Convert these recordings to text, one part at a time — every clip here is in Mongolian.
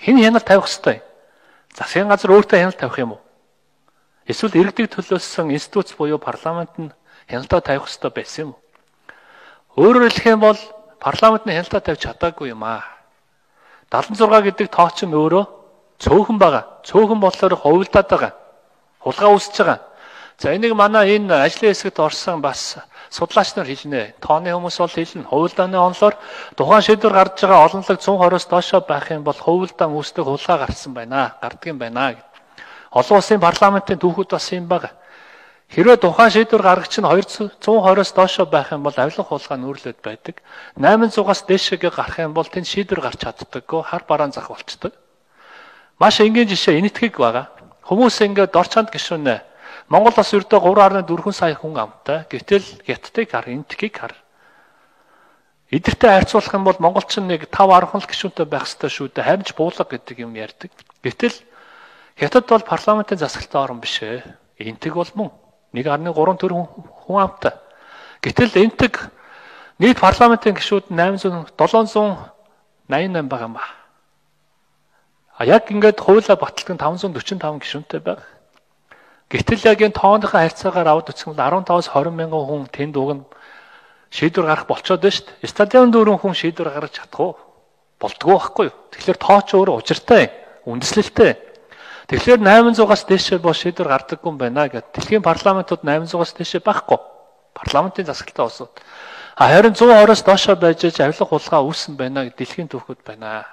Хэн хяналт тавих хэвтэй? Засгийн газар өөртөө хяналт тавих юм уу? Эсвэл иргэдэг төлөөсөн институт буюу парламент нь хяналтаа тавих хэвтэй байсан юм уу? Өөрөөр хэлэх юм бол парламент нь хяналтаа тавьж чадаагүй юм аа. 76 гэдэг тоо чинь өөрөө цөөхөн байгаа. Цөөхөн болохоор хувилдаад байгаа. Хулгай үүсэж байгаа. За энийг манай энэ ажлын хэсэгт орсон бас судлаач нар хэлнэ. Тооны хүмүүс бол хэлнэ. Хувилдааны онлоор тухайн шийдвэр гарч байгаа олонлог 120-оос доошоо байх юм бол хувилдаан үүсдэг хулгай гарсан байна. Гардгийн байна гэд. Олон улсын парламентын түүхүүд бас юм байна. Хэрвээ тухайн шийдвэр гаргач нь 120-оос доошоо байх юм бол авилга хулгай нүүрлээд байдаг. 800-аас дээшээгээ гарах юм бол тэнд шийдвэр гарч чаддаггүй хар бараан зах болчдөг. Маш энгийн жишээ энэтхэг байгаа. Хүмүүс ингээд дор чанд гişүнэ Монгол бас ердөө 3.4 сая хүн амтай. Гэтэл хятадыг хар, энтхийг хар. Эдэртэй харьцуулах юм бол монголчин нэг 5 10 л гишүүнтэй байх ёстой шүү дээ. Харин ч буулга гэдэг юм ярьдаг. Гэтэл хятад бол парламентын засаглалтай орн биш ээ. Энтэг бол мөн 1.3 төр хүн амтай. Гэтэл энтэг нийт парламентын гишүүд 800 788 байгаа юм ба. А яг ингээд хуулиа баталдаг 545 гишүүнтэй байгаа. Гэтэл яг энэ тооныхоо харьцаагаар аваад үзсэн бол 15-аас 20 мянган хүн тэнд уг нь шийдвэр гарах болцоод байна шүү дээ. Стадион дөрвөн хүн шийдвэр гаргаж чадах уу? Болдгоо байхгүй юу? Тэгэхээр тоо ч өөрөө учиртай, үндэслэлтэй. Тэгэхээр 800-аас дээшээ бол шийдвэр гардаггүй юм байна гэдэг. Дэлхийн парламентууд 800-аас дээшээ байхгүй. Парламентын засаглалтай улсууд. А харин 120-оос доошоо байж авилга хулгай үүссэн байна гэдэг дэлхийн түүхүүд байна.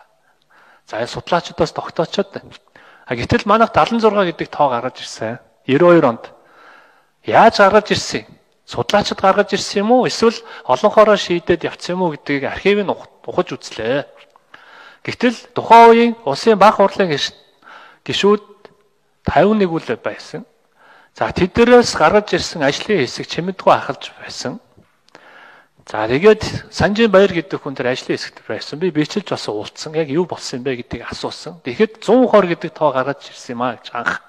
За судлаачдаас тогтоочод. А гэтэл манайх 76 гэдэг тоо гаргаж ирсэн. 92 онд яаж гаргаж ирсэн юм? Судлаачид гаргаж ирсэн юм уу? Эсвэл олонхороо шийдээд явцсан юм уу гэдгийг архив нь ухаж үзлээ. Гэтэл тухайн үеийн улсын бага хурлын гишүүд 51 үл байсан. За тэднээс гаргаж ирсэн ажлын хэсэг чимэдгүй ахалж байсан. За тэгээд Санжин Баяр гэдэг хүн тэр ажлын хэсэгт байсан. Би бичлж бас уулцсан. Яг юу болсон юм бэ гэдгийг асуусан. Тэгэхэд 100 хор гэдэг тоо гаргаж ирсэн юм аа гэж анх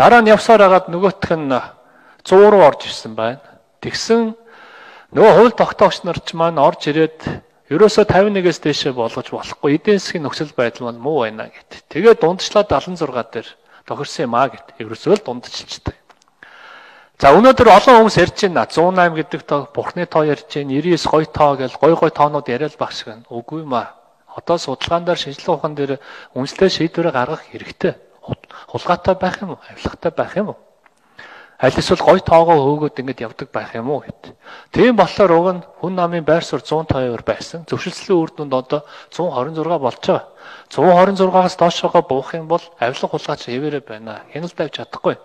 Дараа нь явсаар хагаад нөгөөх нь 100 руу орж ирсэн байна. Тэгсэн нөгөө хууль тогтоогч нар ч маань орж ирээд ерөөсөө 51-ээс дээшээ болгож болохгүй. Эдийн засгийн нөхцөл байдал маань муу байна гэт. Тэгээд дундчлаа 76 дээр тохирсон юм а гэт. Ерөөсөө л дундчилчдаг. За өнөөдөр олон хүмүүс ярьж байна. 108 гэдэг тоо бурхны тоо ярьж байна. 99 гоё тоо гэж гоё гоё тоонууд яриад баг шиг. Үгүй юм а. Одоо судалгаан дээр шинжилгээ ухаан дээр үнэлтээ шийдвэрээ гаргах хэрэгтэй хулгайтай байх юм уу? Авилгатай байх юм уу? Аль эсвэл гой тоогоо хөөгөөд ингэж явдаг байх юм уу гэд. Тийм болохоор уг нь хүн намын байр суурь 150-аар байсан. Зөвшөлтслийн үр дүнд одоо 126 болж байгаа. 126-аас доошоогоо буух юм бол авилга хулгайч хэвээрээ байна. Хяналт авч чадахгүй.